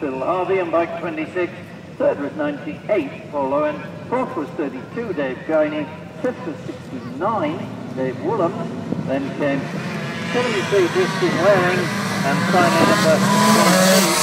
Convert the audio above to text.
Phil Harvey on bike 26. Third was 98, Paul Owen. Fourth was 32, Dave Guiney. Fifth was 69, Dave Woolham. Then came 73, Justin Waring. And finally number 28.